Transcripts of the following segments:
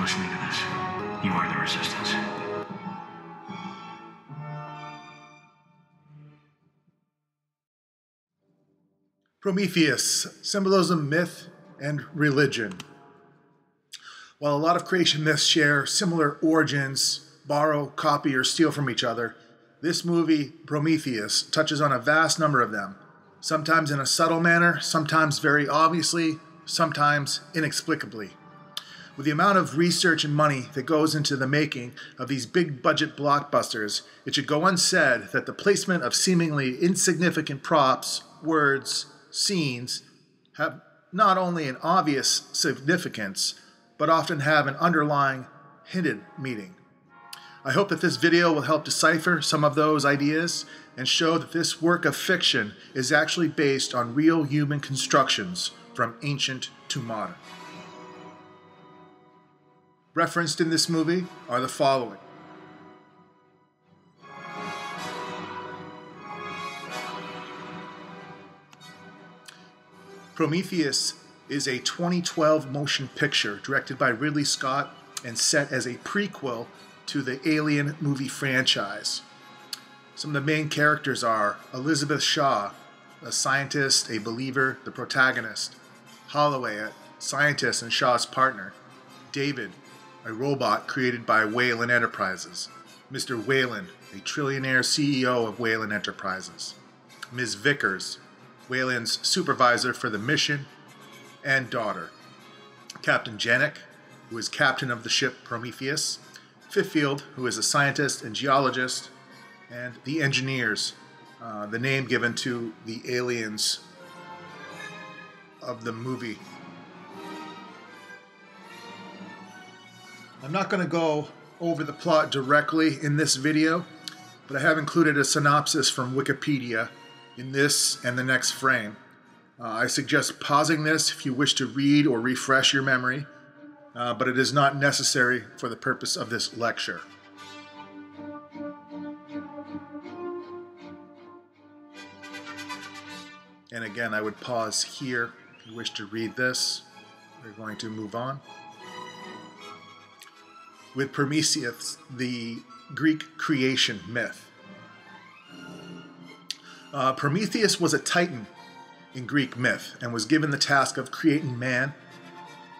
listening to this, you are the resistance. Prometheus, symbolism, myth, and religion. While a lot of creation myths share similar origins, borrow, copy, or steal from each other, this movie, Prometheus, touches on a vast number of them, sometimes in a subtle manner, sometimes very obviously, sometimes inexplicably. With the amount of research and money that goes into the making of these big budget blockbusters, it should go unsaid that the placement of seemingly insignificant props, words, scenes have not only an obvious significance, but often have an underlying hidden meaning. I hope that this video will help decipher some of those ideas and show that this work of fiction is actually based on real human constructions from ancient to modern. Referenced in this movie are the following Prometheus is a 2012 motion picture directed by Ridley Scott and set as a prequel to the Alien movie franchise. Some of the main characters are Elizabeth Shaw, a scientist, a believer, the protagonist, Holloway, a scientist and Shaw's partner, David, a robot created by Weyland Enterprises, Mr. Weyland, a trillionaire CEO of Weyland Enterprises, Ms. Vickers, Weyland's supervisor for the mission, and daughter. Captain Janek, who is captain of the ship Prometheus, Fifield, who is a scientist and geologist, and the engineers, uh, the name given to the aliens of the movie. I'm not going to go over the plot directly in this video, but I have included a synopsis from Wikipedia in this and the next frame. Uh, I suggest pausing this if you wish to read or refresh your memory, uh, but it is not necessary for the purpose of this lecture. And again, I would pause here if you wish to read this. We're going to move on. With Prometheus, the Greek creation myth. Uh, Prometheus was a titan in Greek myth and was given the task of creating man.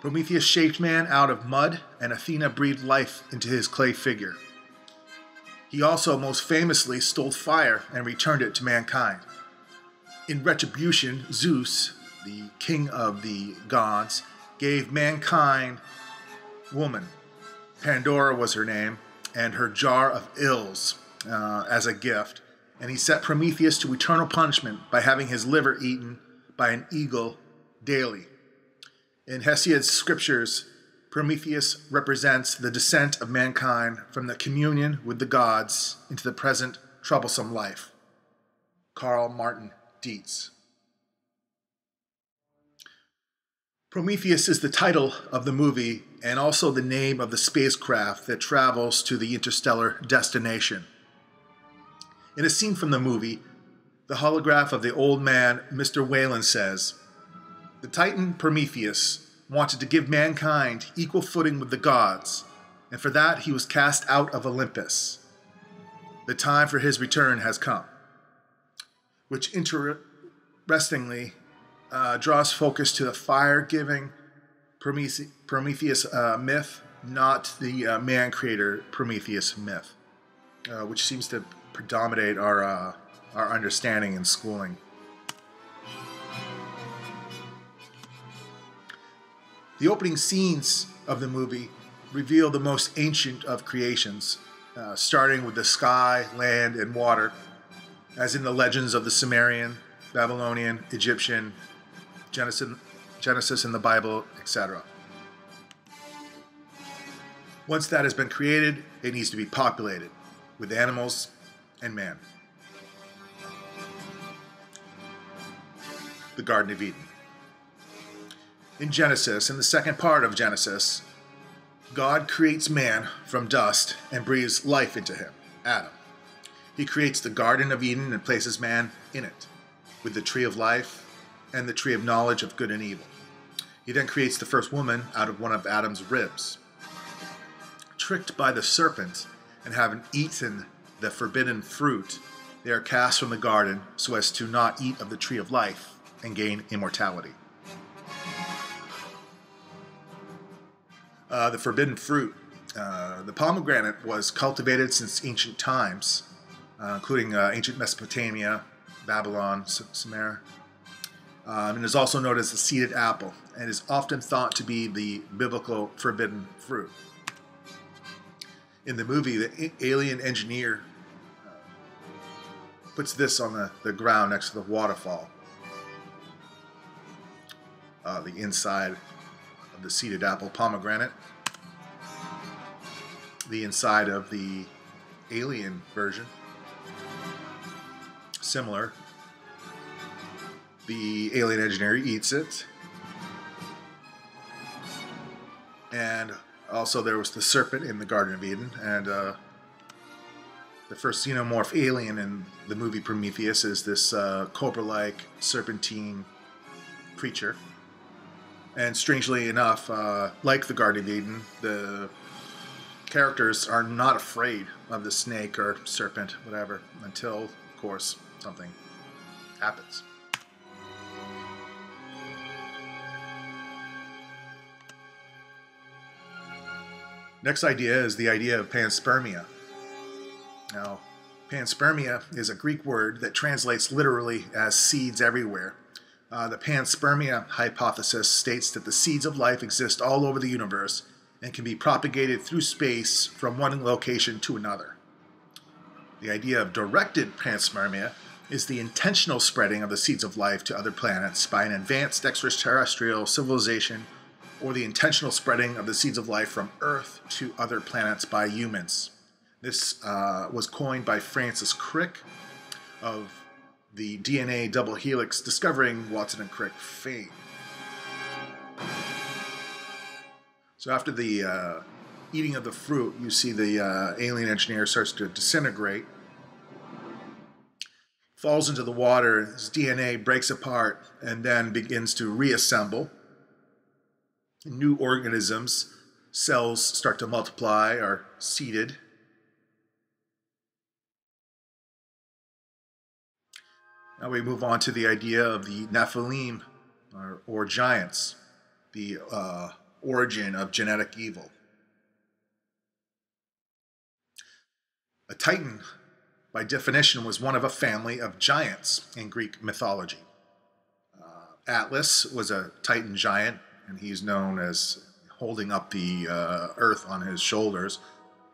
Prometheus shaped man out of mud, and Athena breathed life into his clay figure. He also most famously stole fire and returned it to mankind. In retribution, Zeus, the king of the gods, gave mankind woman. Pandora was her name, and her jar of ills uh, as a gift and he set Prometheus to eternal punishment by having his liver eaten by an eagle daily. In Hesiod's scriptures, Prometheus represents the descent of mankind from the communion with the gods into the present troublesome life. Karl Martin Dietz. Prometheus is the title of the movie and also the name of the spacecraft that travels to the interstellar destination. In a scene from the movie, the holograph of the old man, Mr. Weyland, says The Titan Prometheus wanted to give mankind equal footing with the gods, and for that he was cast out of Olympus. The time for his return has come. Which interestingly uh, draws focus to the fire giving Prometheus uh, myth, not the uh, man creator Prometheus myth, uh, which seems to predominate our uh, our understanding and schooling. The opening scenes of the movie reveal the most ancient of creations, uh, starting with the sky, land, and water, as in the legends of the Sumerian, Babylonian, Egyptian, Genesis, Genesis in the Bible, etc. Once that has been created, it needs to be populated with animals, and man. The Garden of Eden. In Genesis, in the second part of Genesis, God creates man from dust and breathes life into him, Adam. He creates the Garden of Eden and places man in it, with the tree of life and the tree of knowledge of good and evil. He then creates the first woman out of one of Adam's ribs. Tricked by the serpent and having eaten the forbidden fruit, they are cast from the garden so as to not eat of the tree of life and gain immortality. Uh, the forbidden fruit. Uh, the pomegranate was cultivated since ancient times, uh, including uh, ancient Mesopotamia, Babylon, Sumer, um, and is also known as the seeded apple, and is often thought to be the biblical forbidden fruit. In the movie, the alien engineer puts this on the, the ground next to the waterfall. Uh, the inside of the seeded apple pomegranate. The inside of the alien version. Similar the alien engineer eats it. And also, there was the serpent in the Garden of Eden, and uh, the first xenomorph alien in the movie Prometheus is this uh, cobra like serpentine creature. And strangely enough, uh, like the Garden of Eden, the characters are not afraid of the snake or serpent, whatever, until, of course, something happens. Next idea is the idea of panspermia. Now, panspermia is a Greek word that translates literally as seeds everywhere. Uh, the panspermia hypothesis states that the seeds of life exist all over the universe and can be propagated through space from one location to another. The idea of directed panspermia is the intentional spreading of the seeds of life to other planets by an advanced extraterrestrial civilization or the intentional spreading of the seeds of life from Earth to other planets by humans. This uh, was coined by Francis Crick of the DNA double helix discovering Watson and Crick fame. So after the uh, eating of the fruit, you see the uh, alien engineer starts to disintegrate, falls into the water, his DNA breaks apart, and then begins to reassemble new organisms, cells start to multiply, are seeded. Now we move on to the idea of the Nephilim, or, or giants, the uh, origin of genetic evil. A Titan, by definition, was one of a family of giants in Greek mythology. Uh, Atlas was a Titan giant and he's known as holding up the uh, earth on his shoulders.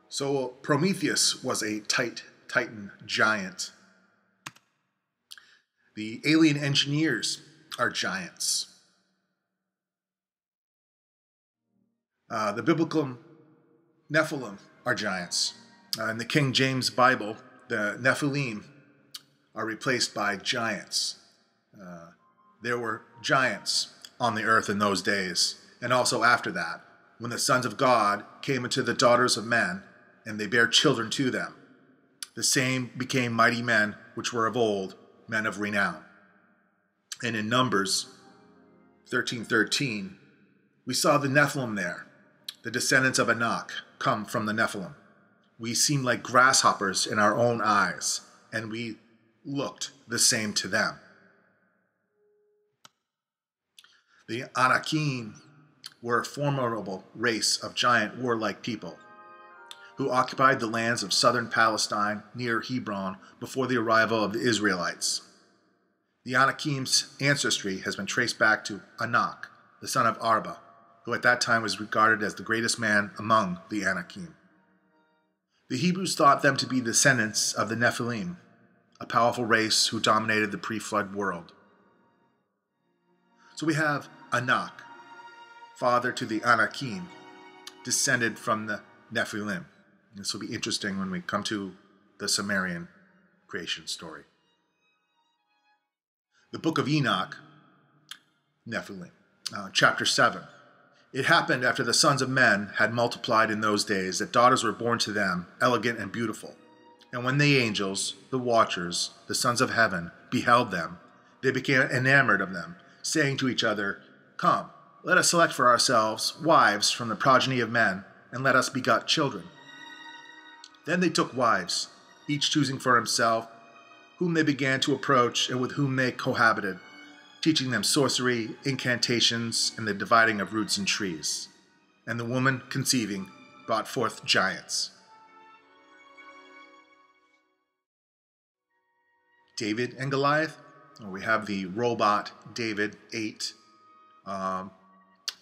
So Prometheus was a tight, titan giant. The alien engineers are giants. Uh, the biblical Nephilim are giants. Uh, in the King James Bible, the Nephilim are replaced by giants. Uh, there were giants on the earth in those days, and also after that, when the sons of God came into the daughters of men, and they bare children to them. The same became mighty men which were of old, men of renown. And in Numbers 13:13, we saw the Nephilim there, the descendants of Anak, come from the Nephilim. We seemed like grasshoppers in our own eyes, and we looked the same to them. The Anakim were a formidable race of giant warlike people who occupied the lands of southern Palestine near Hebron before the arrival of the Israelites. The Anakim's ancestry has been traced back to Anak, the son of Arba, who at that time was regarded as the greatest man among the Anakim. The Hebrews thought them to be descendants of the Nephilim, a powerful race who dominated the pre flood world. So we have Anak, father to the Anakim, descended from the Nephilim. This will be interesting when we come to the Sumerian creation story. The book of Enoch, Nephilim, uh, chapter 7. It happened after the sons of men had multiplied in those days that daughters were born to them, elegant and beautiful. And when the angels, the watchers, the sons of heaven, beheld them, they became enamored of them, saying to each other, Come, let us select for ourselves wives from the progeny of men, and let us beget children. Then they took wives, each choosing for himself, whom they began to approach and with whom they cohabited, teaching them sorcery, incantations, and the dividing of roots and trees. And the woman, conceiving, brought forth giants. David and Goliath. We have the robot David 8. Um,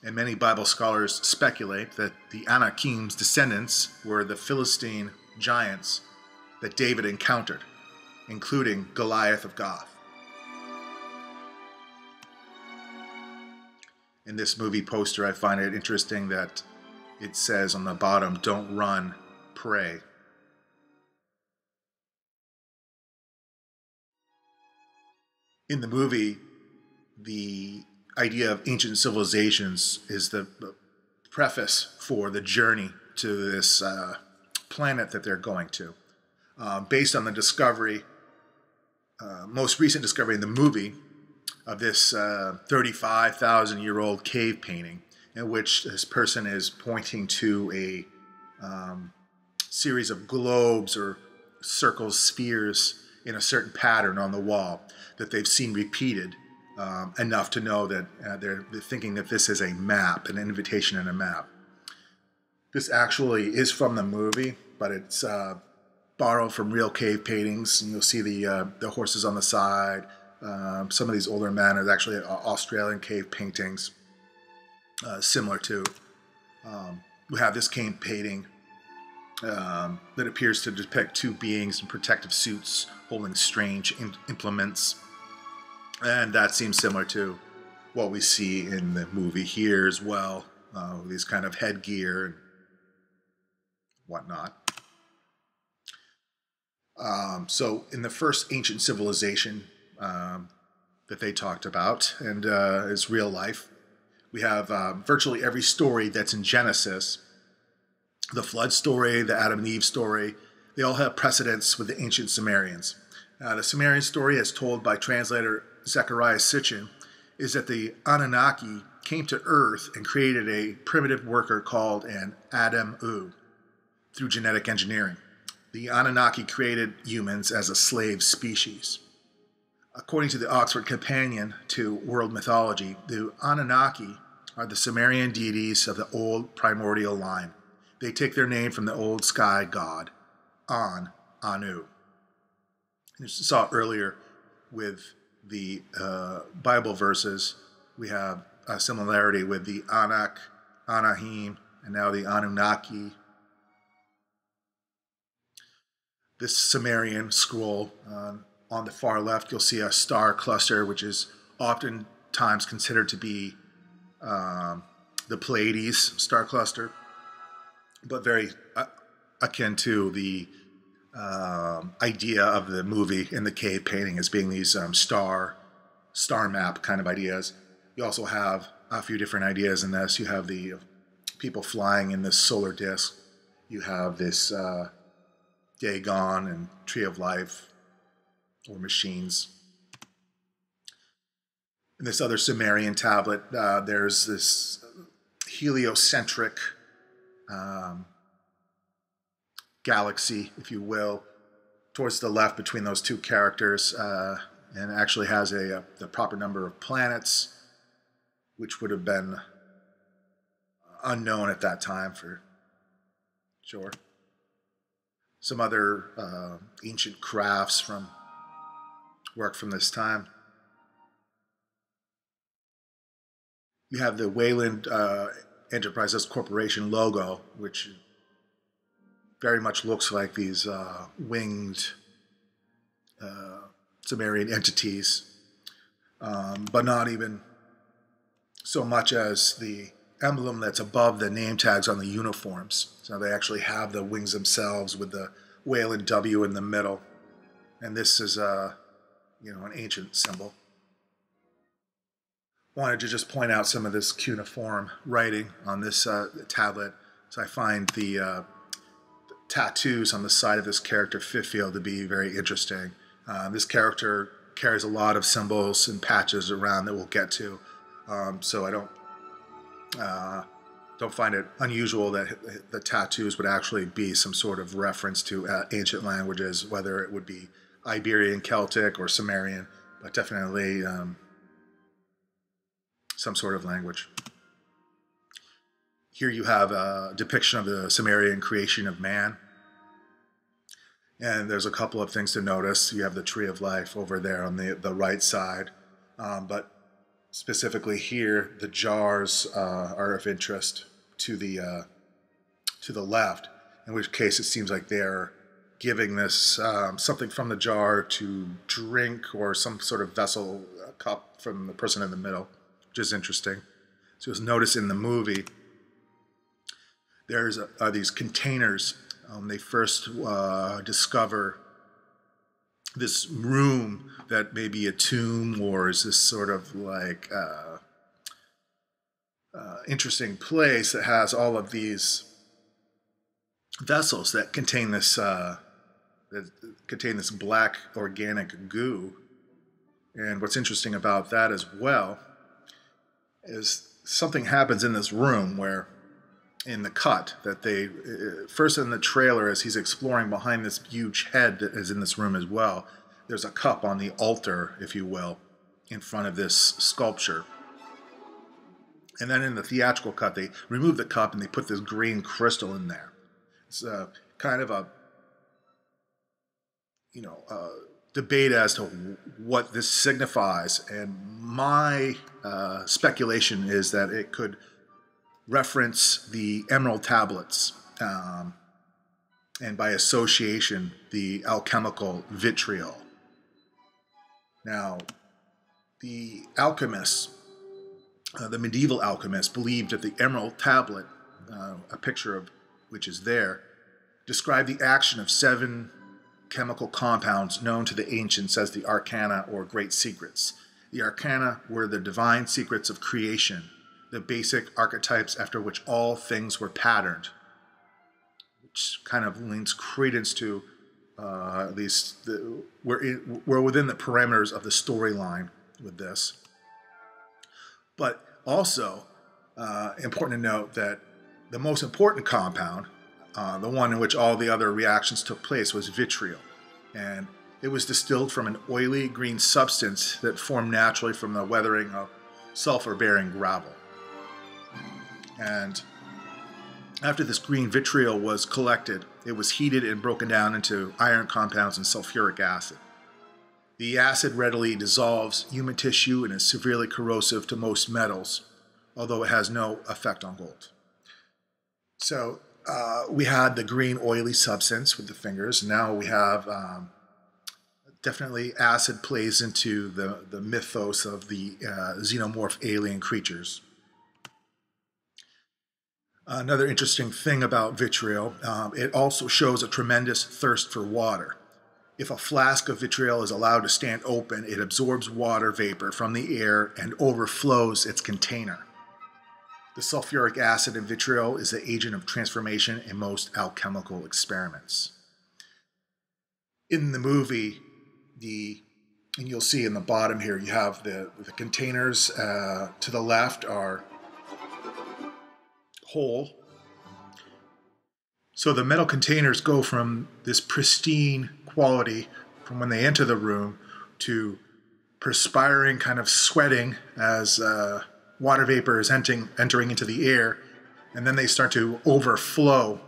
and many Bible scholars speculate that the Anakim's descendants were the Philistine giants that David encountered, including Goliath of Gath. In this movie poster, I find it interesting that it says on the bottom, Don't run, pray. In the movie, the idea of ancient civilizations is the preface for the journey to this uh, planet that they're going to. Uh, based on the discovery, uh, most recent discovery in the movie of this uh, 35,000 year old cave painting, in which this person is pointing to a um, series of globes or circles, spheres in a certain pattern on the wall that they've seen repeated um, enough to know that uh, they're, thinking that this is a map, an invitation and a map. This actually is from the movie, but it's uh, borrowed from real cave paintings. And you'll see the uh, the horses on the side. Um, some of these older men are actually uh, Australian cave paintings, uh, similar to. Um, we have this cave painting um, that appears to depict two beings in protective suits holding strange in- implements, and that seems similar to what we see in the movie here as well. Uh, these kind of headgear and whatnot. Um, so, in the first ancient civilization um, that they talked about, and uh, is real life, we have uh, virtually every story that's in Genesis the flood story, the Adam and Eve story, they all have precedence with the ancient Sumerians. Uh, the Sumerian story, as told by translator Zecharia Sitchin, is that the Anunnaki came to Earth and created a primitive worker called an Adamu through genetic engineering. The Anunnaki created humans as a slave species. According to the Oxford Companion to World Mythology, the Anunnaki are the Sumerian deities of the old primordial line. They take their name from the old sky god, An, Anu. You saw earlier with the uh, Bible verses, we have a similarity with the Anak, Anakim, and now the Anunnaki, this Sumerian scroll. Um, on the far left, you'll see a star cluster, which is oftentimes considered to be um, the Pleiades star cluster, but very uh, akin to the um, idea of the movie in the cave painting as being these um, star star map kind of ideas. You also have a few different ideas in this. You have the people flying in this solar disk. You have this uh, Dagon and Tree of Life or machines. In this other Sumerian tablet, uh, there's this heliocentric um, galaxy, if you will, towards the left between those two characters, uh, and actually has a, a, the proper number of planets, which would have been unknown at that time for sure some other uh, ancient crafts from work from this time. You have the Weyland uh, Enterprises Corporation logo, which very much looks like these uh, winged uh, Sumerian entities, um, but not even so much as the emblem that's above the name tags on the uniforms. So they actually have the wings themselves with the Weyland W in the middle. And this is a, you know, an ancient symbol. Wanted to just point out some of this cuneiform writing on this uh, tablet. So I find the uh, tattoos on the side of this character Fifield to be very interesting. Uh, this character carries a lot of symbols and patches around that we'll get to. Um, so I don't uh, don't find it unusual that the tattoos would actually be some sort of reference to uh, ancient languages, whether it would be Iberian, Celtic, or Sumerian, but definitely um, some sort of language. Here you have a depiction of the Sumerian creation of man. And there's a couple of things to notice. You have the tree of life over there on the, the right side. Um, but specifically here, the jars uh, are of interest to the, uh, to the left, in which case it seems like they're giving this um, something from the jar to drink or some sort of vessel, cup from the person in the middle, which is interesting. So you'll notice in the movie, there's are these containers. Um, they first uh, discover this room that may be a tomb or is this sort of like uh, uh, interesting place that has all of these vessels that contain this uh, that contain this black organic goo. And what's interesting about that as well is something happens in this room where in the cut that they uh, first in the trailer as he's exploring behind this huge head that is in this room as well there's a cup on the altar if you will in front of this sculpture. And then in the theatrical cut they remove the cup and they put this green crystal in there. It's a, uh, kind of a you know uh, debate as to what this signifies. And my uh, speculation is that it could reference the emerald tablets, um, and by association, the alchemical vitriol. Now, the alchemists, uh, the medieval alchemists, believed that the emerald tablet, uh, a picture of which is there, described the action of seven chemical compounds known to the ancients as the arcana or great secrets. The arcana were the divine secrets of creation the basic archetypes after which all things were patterned, which kind of lends credence to uh, at least the, we're, we're within the parameters of the storyline with this. But also, uh, important to note that the most important compound, uh, the one in which all the other reactions took place, was vitriol. And it was distilled from an oily green substance that formed naturally from the weathering of sulfur bearing gravel. And after this green vitriol was collected, it was heated and broken down into iron compounds and sulfuric acid. The acid readily dissolves human tissue and is severely corrosive to most metals, although it has no effect on gold. So uh, we had the green oily substance with the fingers. Now we have um, definitely acid plays into the, the mythos of the uh, xenomorph alien creatures. Another interesting thing about vitriol, um, it also shows a tremendous thirst for water. If a flask of vitriol is allowed to stand open, it absorbs water vapor from the air and overflows its container. The sulfuric acid in vitriol is the agent of transformation in most alchemical experiments. In the movie, the and you'll see in the bottom here, you have the, the containers uh, to the left are whole. So the metal containers go from this pristine quality from when they enter the room to perspiring, kind of sweating as uh, water vapor is entering, entering into the air, and then they start to overflow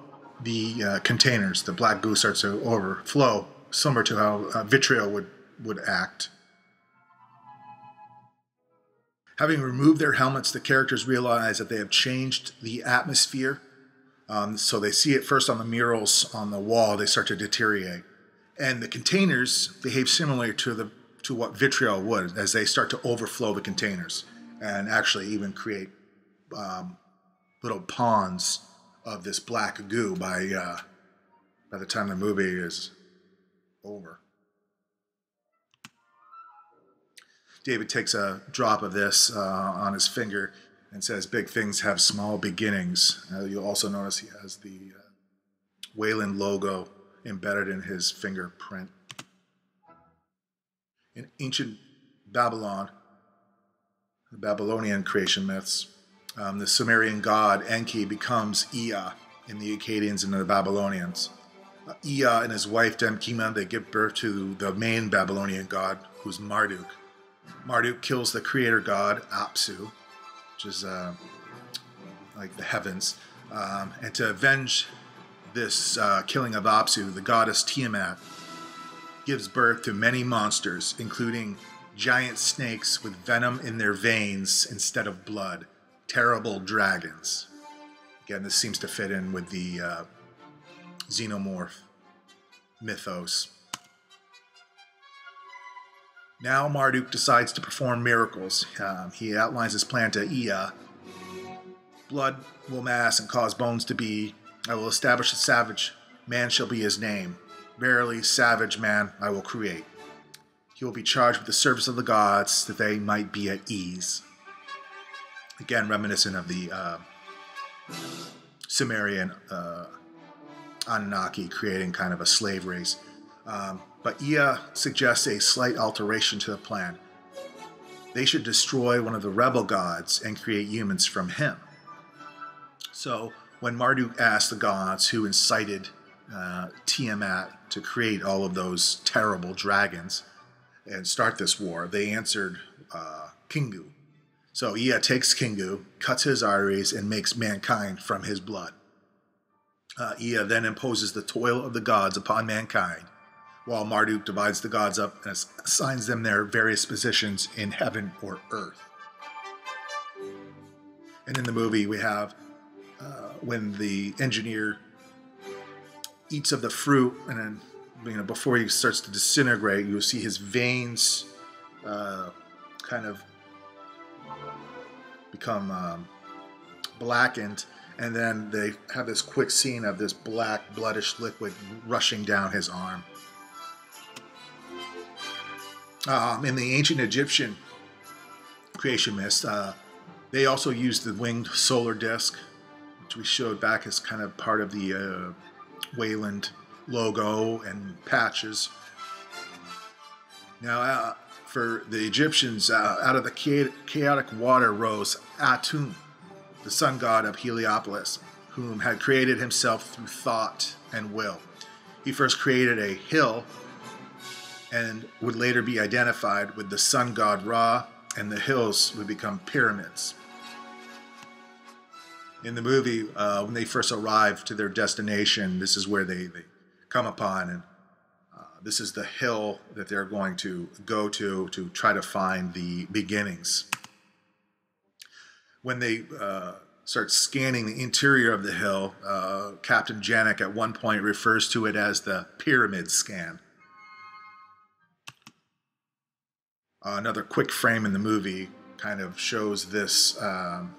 the uh, containers. The black goo starts to overflow, similar to how uh, vitriol would, would act. Having removed their helmets, the characters realize that they have changed the atmosphere. Um, so they see it first on the murals on the wall, they start to deteriorate. And the containers behave similarly to, the, to what vitriol would as they start to overflow the containers and actually even create um, little ponds of this black goo by, uh, by the time the movie is over. David takes a drop of this uh, on his finger and says, Big things have small beginnings. Uh, you'll also notice he has the uh, Weyland logo embedded in his fingerprint. In ancient Babylon, the Babylonian creation myths, um, the Sumerian god Enki becomes Ea in the Akkadians and the Babylonians. Uh, Ea and his wife Damkina they give birth to the main Babylonian god, who's Marduk. Marduk kills the creator god Apsu, which is uh, like the heavens, um, and to avenge this uh, killing of Apsu, the goddess Tiamat gives birth to many monsters, including giant snakes with venom in their veins instead of blood, terrible dragons. Again, this seems to fit in with the uh, xenomorph mythos. Now Marduk decides to perform miracles. Um, he outlines his plan to Ea. Blood will mass and cause bones to be. I will establish a savage. Man shall be his name. Verily, savage man I will create. He will be charged with the service of the gods that they might be at ease. Again, reminiscent of the uh, Sumerian uh, Anunnaki creating kind of a slave race. Um, but Ea suggests a slight alteration to the plan. They should destroy one of the rebel gods and create humans from him. So when Marduk asked the gods who incited uh, Tiamat to create all of those terrible dragons and start this war, they answered uh, Kingu. So Ea takes Kingu, cuts his arteries, and makes mankind from his blood. Uh, Ea then imposes the toil of the gods upon mankind, while Marduk divides the gods up and assigns them their various positions in heaven or earth. And in the movie, we have uh, when the engineer eats of the fruit, and then you know before he starts to disintegrate, you'll see his veins uh, kind of become um, blackened, and then they have this quick scene of this black bloodish liquid rushing down his arm. Um, in the ancient Egyptian creation myths, uh, they also used the winged solar disk, which we showed back as kind of part of the uh, Weyland logo and patches. Now, uh, for the Egyptians, uh, out of the chaotic water rose Atum, the sun god of Heliopolis, whom had created himself through thought and will. He first created a hill and would later be identified with the sun god Ra, and the hills would become pyramids in the movie, uh, when they first arrive to their destination, this is where they, they come upon, and uh, this is the hill that they're going to go to to try to find the beginnings. When they uh, start scanning the interior of the hill, uh, Captain Janek at one point refers to it as the pyramid scan. Uh, another quick frame in the movie kind of shows this. Um,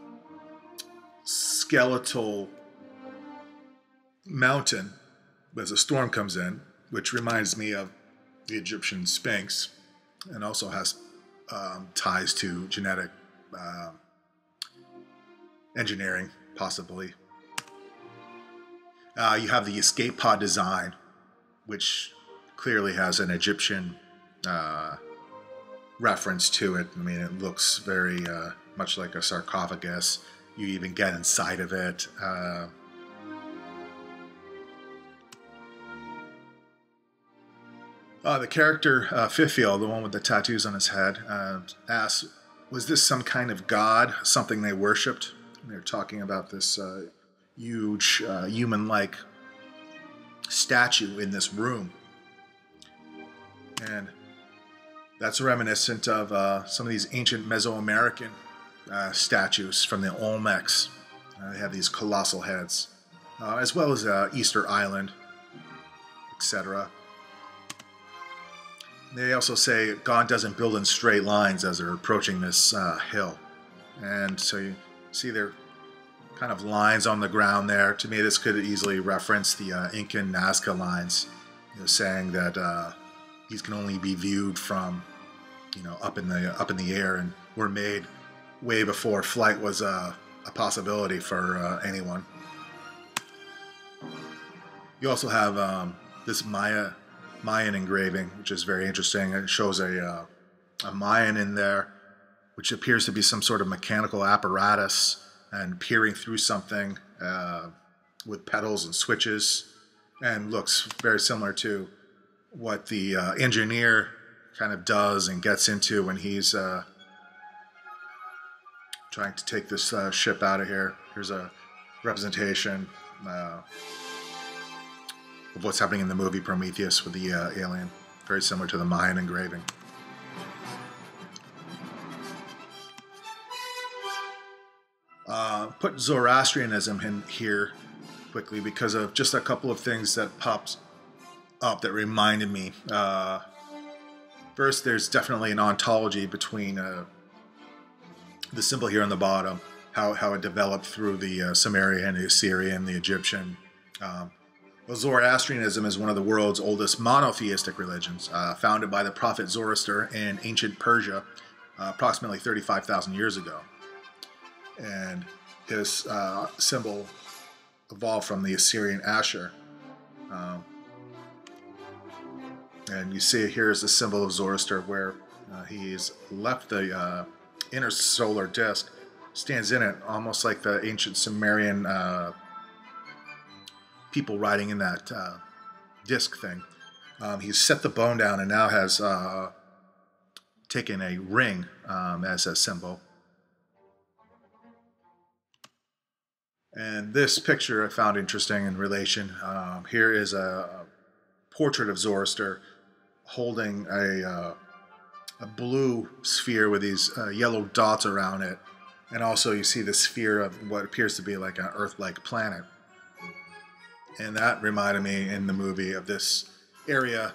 skeletal mountain as a storm comes in, which reminds me of the Egyptian Sphinx and also has um, ties to genetic uh, engineering, possibly. Uh, you have the escape pod design, which clearly has an Egyptian uh, reference to it. I mean, it looks very uh, much like a sarcophagus you even get inside of it. Uh, uh, the character uh, the one with the tattoos on his head, uh, asks, "Was this some kind of god? Something they worshipped?" They're talking about this uh, huge, uh, human-like statue in this room, and that's reminiscent of uh, some of these ancient Mesoamerican uh, statues from the Olmecs. Uh, they have these colossal heads, uh, as well as uh, Easter Island, etc. They also say God doesn't build in straight lines as they're approaching this hill. And so you see there kind of lines on the ground there. To me, this could easily reference the uh, Incan Nazca lines, you know, saying that uh, these can only be viewed from, you know, up in the up in the air and were made way before flight was a, a possibility for uh, anyone. You also have um, this Maya Mayan engraving, which is very interesting. It shows a uh, a Mayan in there, which appears to be some sort of mechanical apparatus and peering through something uh, with pedals and switches, and looks very similar to what the uh, engineer kind of does and gets into when he's uh, trying to take this uh, ship out of here. Here's a representation uh, of what's happening in the movie Prometheus with the uh, alien, very similar to the Mayan engraving. Uh, put Zoroastrianism in here quickly because of just a couple of things that pops up that reminded me. Uh, first, there's definitely an ontology between uh, the symbol here on the bottom, how, how it developed through the uh, Sumerian, the Assyrian, the Egyptian. Um, well, Zoroastrianism is one of the world's oldest monotheistic religions, uh, founded by the prophet Zoroaster in ancient Persia uh, approximately 35,000 years ago and his uh, symbol evolved from the Assyrian Ashur. Um, and you see here is the symbol of Zoroaster, where uh, he's left the uh, inner solar disk, stands in it, almost like the ancient Sumerian uh, people riding in that uh, disk thing. Um, he's set the bone down and now has uh, taken a ring um, as a symbol. And this picture I found interesting in relation. Um, here is a, portrait of Zoroaster holding a, uh, a blue sphere with these uh, yellow dots around it. And also you see the sphere of what appears to be like an Earth-like planet. And that reminded me in the movie of this area,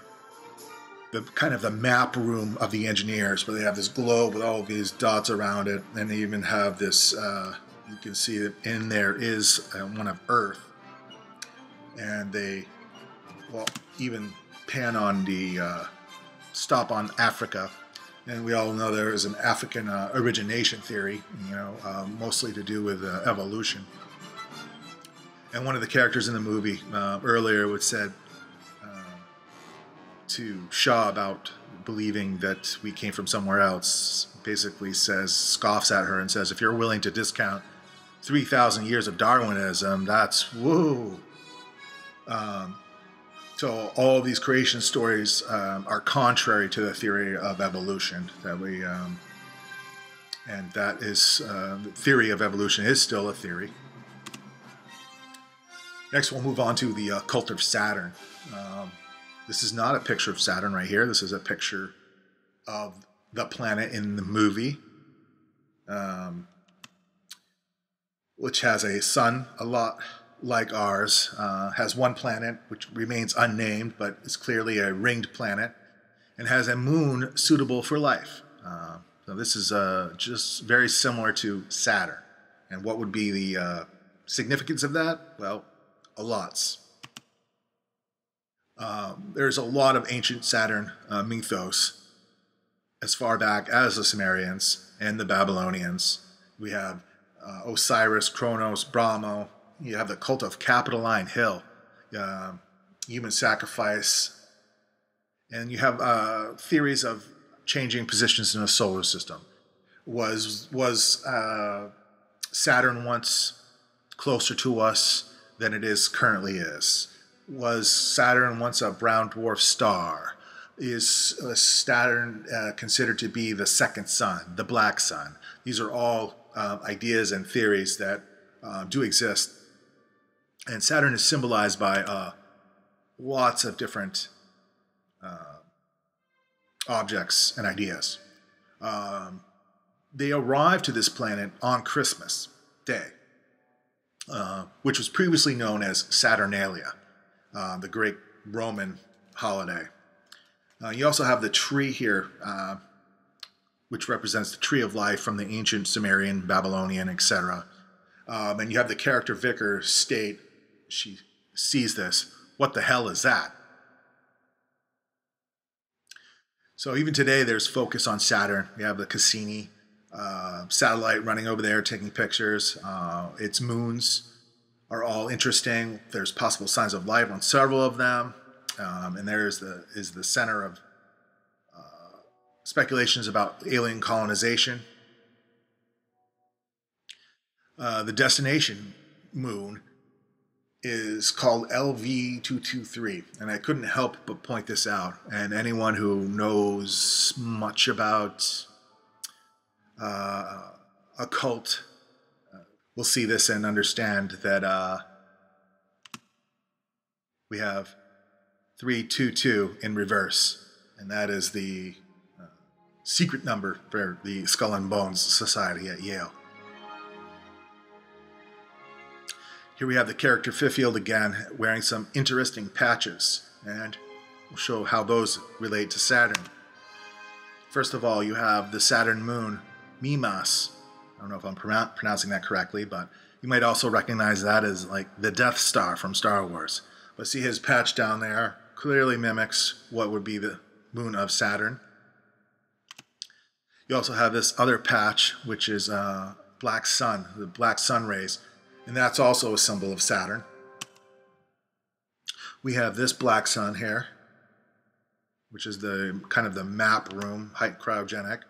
the kind of the map room of the engineers, where they have this globe with all these dots around it, and they even have this uh, you can see that in there is uh, one of Earth, and they, well, even pan on the uh, stop on Africa, and we all know there is an African uh, origination theory, you know, uh, mostly to do with uh, evolution. And one of the characters in the movie uh, earlier would said to Shaw about believing that we came from somewhere else basically says scoffs at her and says if you're willing to discount 3,000 years of Darwinism, that's woo. Um, so all of these creation stories um, are contrary to the theory of evolution that we, um, and that is uh, the theory of evolution is still a theory. Next, we'll move on to the uh, cult of Saturn. Um, this is not a picture of Saturn right here. This is a picture of the planet in the movie. Um, which has a sun a lot like ours, uh, has one planet which remains unnamed but is clearly a ringed planet, and has a moon suitable for life. Uh, so this is uh, just very similar to Saturn. And what would be the uh, significance of that? Well, a lots. Um, there's a lot of ancient Saturn uh, mythos as far back as the Sumerians and the Babylonians. We have uh, Osiris, Kronos, Brahma. You have the cult of Capitoline Hill, uh, human sacrifice, and you have uh, theories of changing positions in the solar system. Was was uh, Saturn once closer to us than it is currently is? Was Saturn once a brown dwarf star? Is uh, Saturn uh, considered to be the second sun, the black sun? These are all uh, ideas and theories that uh, do exist. And Saturn is symbolized by uh, lots of different uh, objects and ideas. Um, they arrived to this planet on Christmas Day, uh, which was previously known as Saturnalia, uh, the great Roman holiday. you also have the tree here which represents the tree of life from the ancient Sumerian, Babylonian, etc. Um, and you have the character Vickers state, she sees this, what the hell is that? So even today, there's focus on Saturn. We have the Cassini uh, satellite running over there, taking pictures. Uh, its moons are all interesting. There's possible signs of life on several of them, um, and there is the is the center of speculations about alien colonization. Uh, the destination moon is called LV223, and I couldn't help but point this out. And anyone who knows much about uh, occult uh, will see this and understand that uh, we have 322 in reverse, and that is the uh, secret number for the Skull and Bones Society at Yale. Here we have the character Fifield again wearing some interesting patches, and we'll show how those relate to Saturn. First of all, you have the Saturn moon, Mimas. I don't know if I'm pronouncing that correctly, but you might also recognize that as like the Death Star from Star Wars. But see his patch down there clearly mimics what would be the moon of Saturn. You also have this other patch, which is uh, black sun, the black sun rays and that's also a symbol of Saturn. We have this black sun here, which is the kind of the map room, height cryogenic.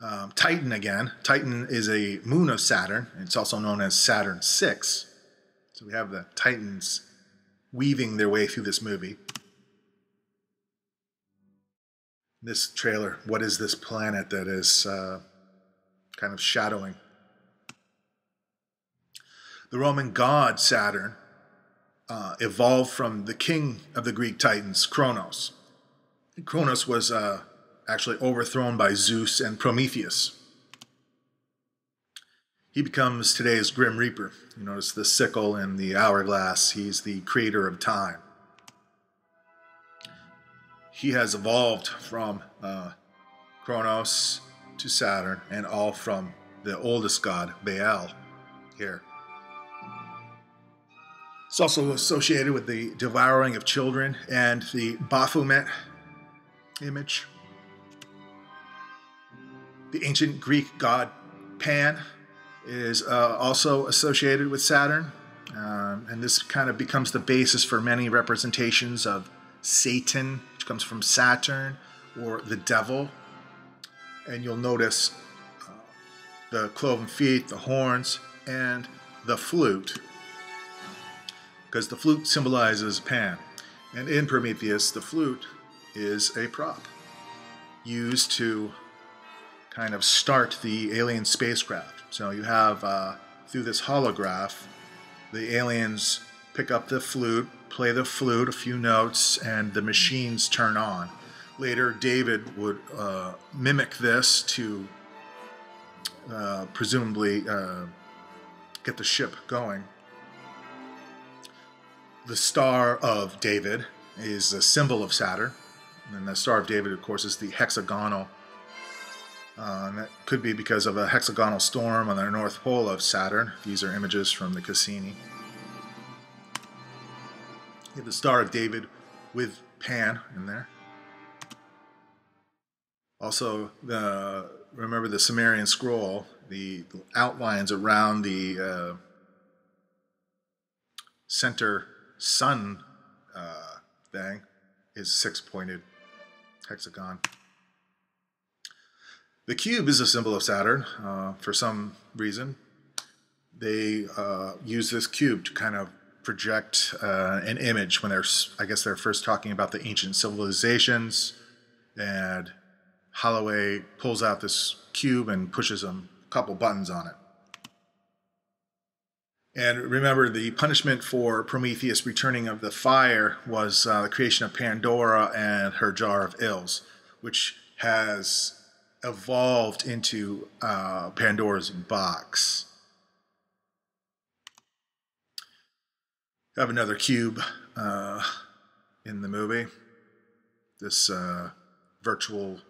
Um, Titan again. Titan is a moon of Saturn. It's also known as Saturn 6. So we have the Titans weaving their way through this movie. This trailer, what is this planet that is uh, kind of shadowing the Roman god Saturn uh, evolved from the king of the Greek Titans, Kronos. Kronos was uh, actually overthrown by Zeus and Prometheus. He becomes today's Grim Reaper. You notice the sickle and the hourglass. He's the creator of time. He has evolved from uh, Kronos to Saturn and all from the oldest god, Baal, here. It's also associated with the devouring of children and the Baphomet image. The ancient Greek god Pan is uh, also associated with Saturn, um, and this kind of becomes the basis for many representations of Satan, which comes from Saturn, or the devil. And you'll notice uh, the cloven feet, the horns, and the flute because the flute symbolizes Pan. And in Prometheus, the flute is a prop used to kind of start the alien spacecraft. So you have, uh, through this holograph, the aliens pick up the flute, play the flute, a few notes, and the machines turn on. Later, David would uh, mimic this to uh, presumably uh, get the ship going the Star of David is a symbol of Saturn. And the Star of David, of course, is the hexagonal. Uh, and that could be because of a hexagonal storm on the North Pole of Saturn. These are images from the Cassini. You have the Star of David with Pan in there. Also, the remember the Sumerian scroll, the, outlines around the uh, center sun uh, thing is six pointed hexagon. The cube is a symbol of Saturn uh, for some reason. They uh, use this cube to kind of project uh, an image when they're, I guess they're first talking about the ancient civilizations. And Holloway pulls out this cube and pushes a couple buttons on it. And remember, the punishment for Prometheus returning of the fire was uh, the creation of Pandora and her jar of ills, which has evolved into uh, Pandora's box. I have another cube uh, in the movie. This uh, virtual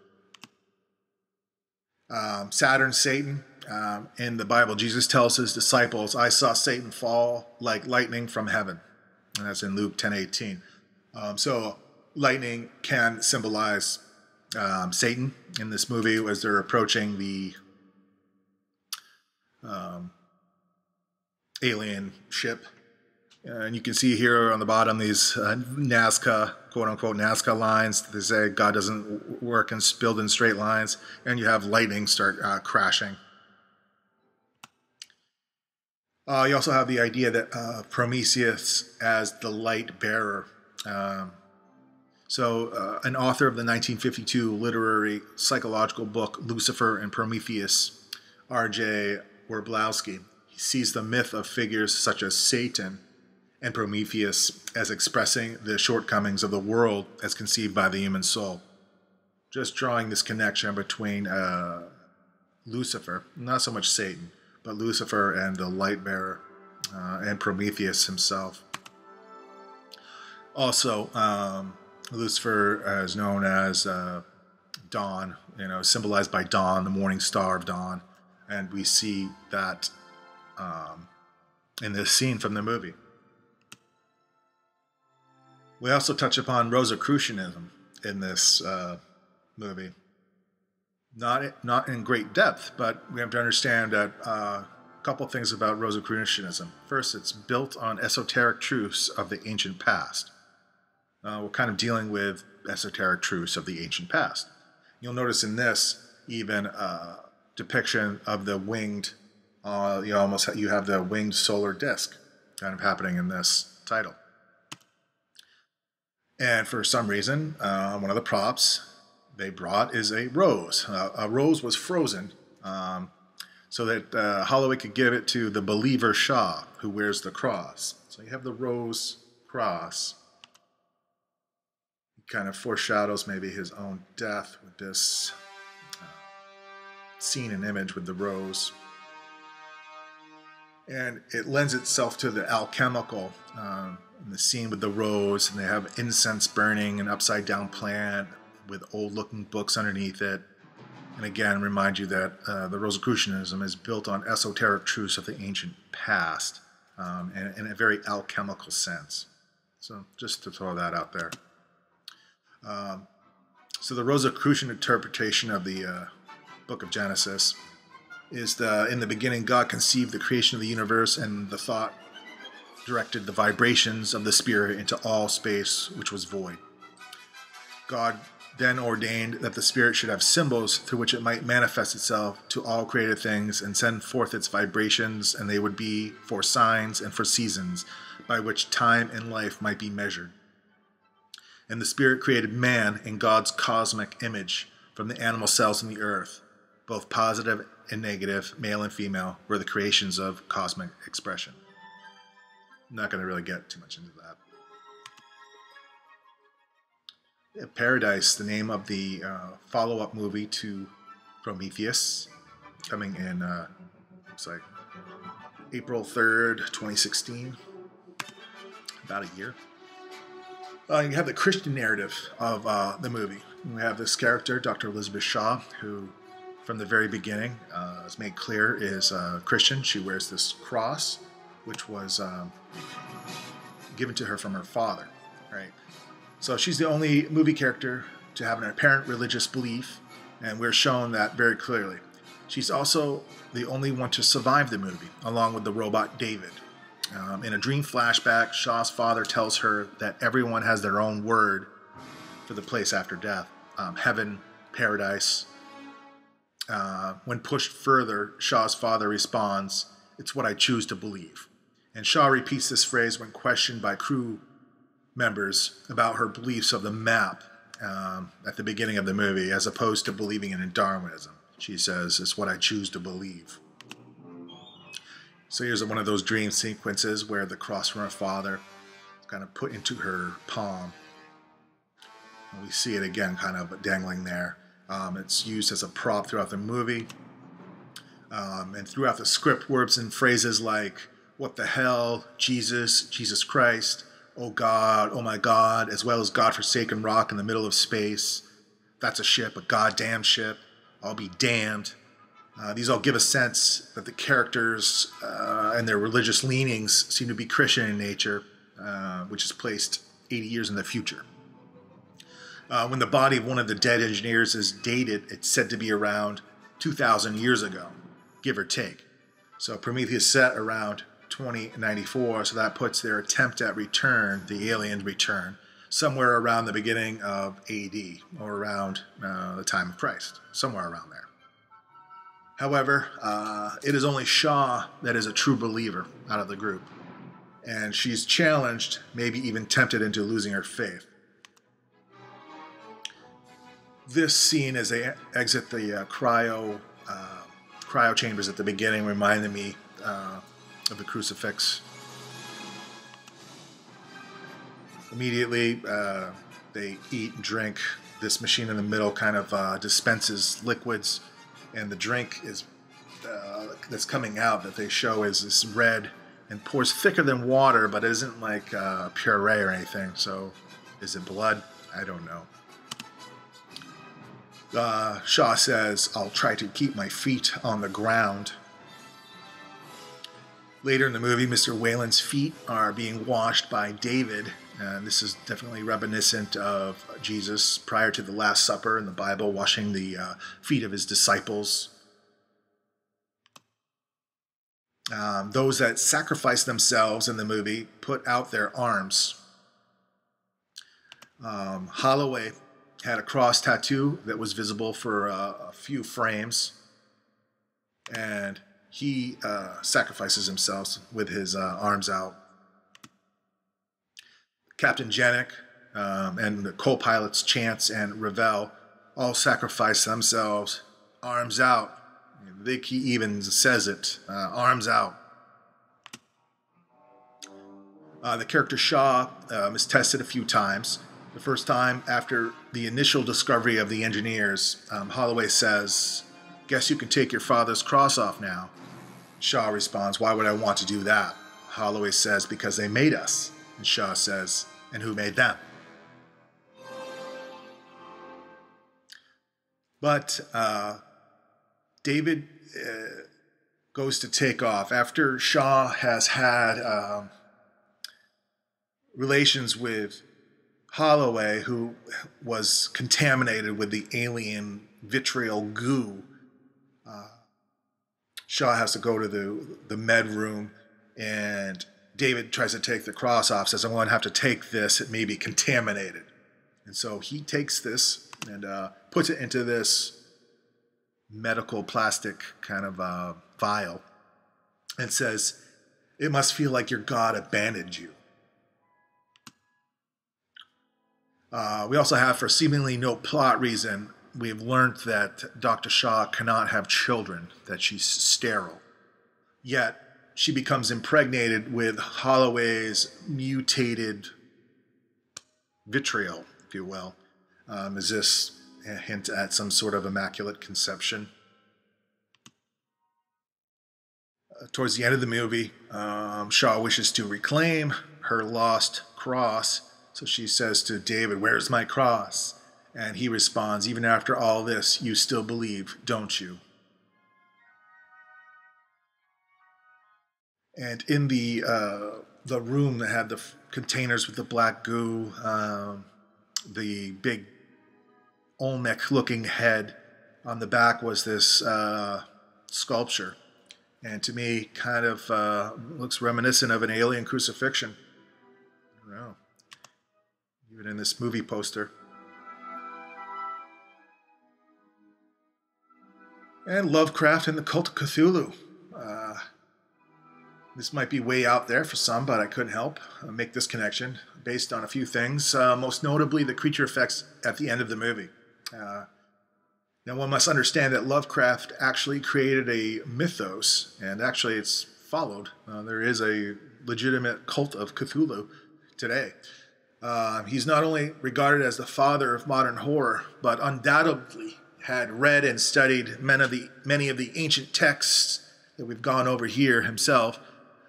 um, Saturn Satan um, in the Bible, Jesus tells his disciples, I saw Satan fall like lightning from heaven. And that's in Luke 10 18. Um, so lightning can symbolize um, Satan in this movie as they're approaching the um, alien ship. And you can see here on the bottom these uh, Nazca, quote unquote, Nazca lines. They say God doesn't work and build in straight lines. And you have lightning start uh, crashing Uh, you also have the idea that uh, Prometheus as the light bearer. Um, so, uh, an author of the 1952 literary psychological book Lucifer and Prometheus, R.J. Werblowsky, he sees the myth of figures such as Satan and Prometheus as expressing the shortcomings of the world as conceived by the human soul. Just drawing this connection between uh, Lucifer, not so much Satan, but Lucifer and the light bearer uh, and Prometheus himself. Also, um, Lucifer is known as uh, dawn, you know, symbolized by dawn, the morning star of dawn, and we see that um, in this scene from the movie. We also touch upon Rosicrucianism in this uh, movie. Not not in great depth, but we have to understand that uh, a couple things about Rosicrucianism. First, it's built on esoteric truths of the ancient past. Uh, we're kind of dealing with esoteric truths of the ancient past. You'll notice in this even a uh, depiction of the winged. Uh, you almost you have the winged solar disk kind of happening in this title. And for some reason, uh, one of the props they brought is a rose. Uh, a rose was frozen um, so that uh, Holloway could give it to the believer Shaw, who wears the cross. So you have the rose cross. Kind of foreshadows maybe his own death with this uh, scene and image with the rose. And it lends itself to the alchemical. Um, the scene with the rose, and they have incense burning, an upside down plant with old looking books underneath it. And again, remind you that uh, the Rosicrucianism is built on esoteric truths of the ancient past um, and in a very alchemical sense. So, just to throw that out there. Um, so, the Rosicrucian interpretation of the uh, book of Genesis is the in the beginning, God conceived the creation of the universe, and the thought directed the vibrations of the Spirit into all space which was void. God then ordained that the Spirit should have symbols through which it might manifest itself to all created things and send forth its vibrations, and they would be for signs and for seasons, by which time and life might be measured. And the Spirit created man in God's cosmic image from the animal cells in the earth. Both positive and negative, male and female, were the creations of cosmic expression. I'm not going to really get too much into that. Paradise, the name of the uh, follow up movie to Prometheus, coming in, uh, like April 3rd, 2016. About a year. Uh, you have the Christian narrative of uh, the movie. We have this character, Dr. Elizabeth Shaw, who from the very beginning uh, is made clear is uh, Christian. She wears this cross which was um, given to her from her father, right? So she's the only movie character to have an apparent religious belief, and we're shown that very clearly. She's also the only one to survive the movie, along with the robot David. Um, in a dream flashback, Shaw's father tells her that everyone has their own word for the place after death um, heaven, paradise. Uh, when pushed further, Shaw's father responds, It's what I choose to believe. And Shaw repeats this phrase when questioned by crew members about her beliefs of the map um, at the beginning of the movie, as opposed to believing in Darwinism. She says, It's what I choose to believe. So here's one of those dream sequences where the cross from her father is kind of put into her palm. And we see it again, kind of dangling there. Um, it's used as a prop throughout the movie. Um, and throughout the script, words and phrases like, what the hell, Jesus, Jesus Christ, oh God, oh my God, as well as God-forsaken rock in the middle of space. That's a ship, a goddamn ship. I'll be damned. Uh, these all give a sense that the characters uh, and their religious leanings seem to be Christian in nature, uh, which is placed 80 years in the future. Uh, when the body of one of the dead engineers is dated, it's said to be around 2,000 years ago, give or take. So Prometheus set around 2094, so that puts their attempt at return, the alien return, somewhere around the beginning of AD or around uh, the time of Christ, somewhere around there. However, uh, it is only Shaw that is a true believer out of the group, and she's challenged, maybe even tempted into losing her faith. This scene as they exit the uh, cryo uh, cryo chambers at the beginning reminded me uh, of the crucifix. Immediately, uh, they eat and drink. This machine in the middle kind of uh, dispenses liquids, and the drink is uh, that's coming out that they show is this red and pours thicker than water, but isn't like uh, puree or anything. So, is it blood? I don't know. Uh, Shaw says, I'll try to keep my feet on the ground. Later in the movie, Mr. Weyland's feet are being washed by David. And this is definitely reminiscent of Jesus prior to the Last Supper in the Bible, washing the uh, feet of his disciples. Um, those that sacrifice themselves in the movie put out their arms. Um, Holloway had a cross tattoo that was visible for uh, a few frames, and he uh, sacrifices himself with his uh, arms out. Captain Janek um, and the co-pilots Chance and Ravel all sacrifice themselves, arms out. Vicky even says it, uh, arms out. Uh, the character Shaw um, is tested a few times the first time after the initial discovery of the engineers, um, Holloway says, Guess you can take your father's cross off now. Shaw responds, Why would I want to do that? Holloway says, Because they made us. And Shaw says, And who made them? But uh, David uh, goes to take off after Shaw has had um, relations with Holloway, who was contaminated with the alien vitriol goo. Shaw has to go to the, the med room, and David tries to take the cross off, says, I'm going to have to take this. It may be contaminated. And so he takes this and uh, puts it into this medical plastic kind of uh, vial and says, It must feel like your God abandoned you. Uh, we also have, for seemingly no plot reason, we've learned that Dr. Shaw cannot have children, that she's sterile. Yet, she becomes impregnated with Holloway's mutated vitriol, if you will. Um, is this a hint at some sort of immaculate conception? Uh, towards the end of the movie, um, Shaw wishes to reclaim her lost cross so she says to David, Where's my cross? And he responds, Even after all this, you still believe, don't you? And in the uh, the room that had the f- containers with the black goo, um, the big Olmec looking head on the back was this uh, sculpture. And to me, kind of uh, looks reminiscent of an alien crucifixion. I don't know even in this movie poster. And Lovecraft and the Cult of Cthulhu. Uh, this might be way out there for some, but I couldn't help uh, make this connection based on a few things, uh, most notably the creature effects at the end of the movie. Uh, now, one must understand that Lovecraft actually created a mythos, and actually it's followed. Uh, there is a legitimate cult of Cthulhu today. Uh, he's not only regarded as the father of modern horror, but undoubtedly had read and studied many of the, many of the ancient texts that we've gone over here himself,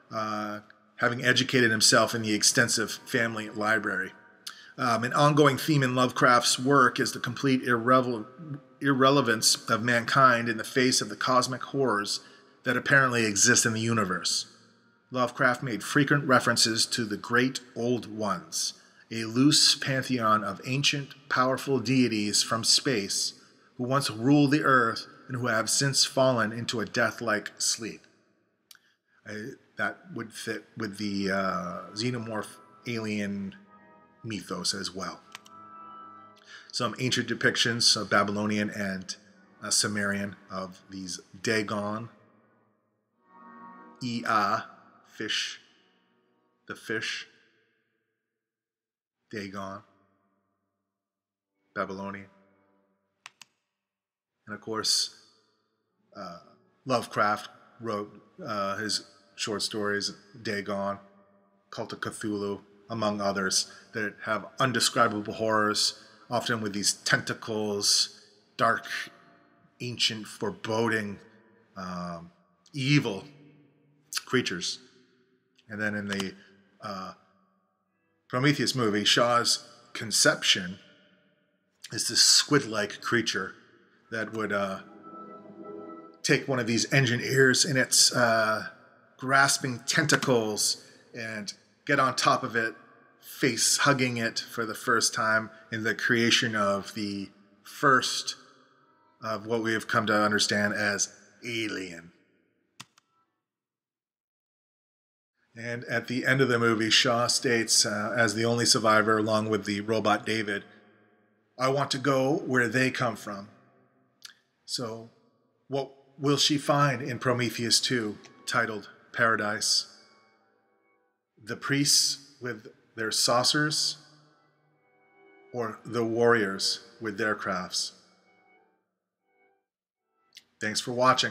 uh, having educated himself in the extensive family library. Um, an ongoing theme in Lovecraft's work is the complete irrele- irrelevance of mankind in the face of the cosmic horrors that apparently exist in the universe. Lovecraft made frequent references to the great old ones a loose pantheon of ancient, powerful deities from space who once ruled the earth and who have since fallen into a death like sleep. I, that would fit with the uh, xenomorph alien mythos as well. Some ancient depictions of Babylonian and a Sumerian of these Dagon, Ea, fish, the fish, Dagon, Babylonian. And of course, uh, Lovecraft wrote uh, his short stories, Dagon, Cult of Cthulhu, among others, that have undescribable horrors, often with these tentacles, dark, ancient, foreboding, um, evil creatures. And then in the uh, Prometheus movie, Shaw's conception is this squid like creature that would uh, take one of these engineers in its uh, grasping tentacles and get on top of it, face hugging it for the first time in the creation of the first of what we have come to understand as Alien. And at the end of the movie, Shaw states, uh, as the only survivor, along with the robot David, I want to go where they come from. So, what will she find in Prometheus 2, titled Paradise? The priests with their saucers, or the warriors with their crafts? Thanks for watching.